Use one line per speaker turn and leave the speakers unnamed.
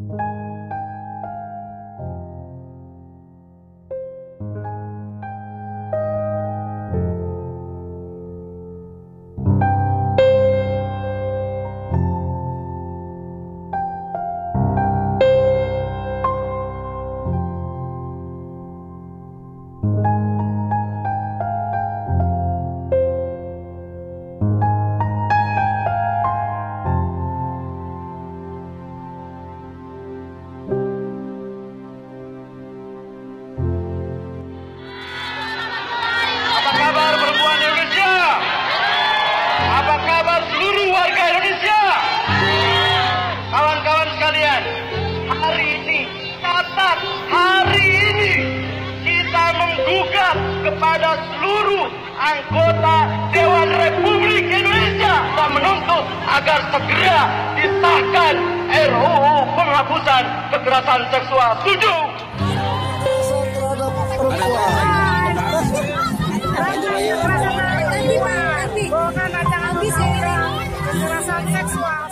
Bye. hari ini, catat hari ini kita menggugat kepada seluruh anggota Dewan Republik Indonesia dan menuntut agar segera disahkan RUU penghapusan kekerasan seksual. Setuju? Bukan acara terhadap perempuan. kekerasan seksual.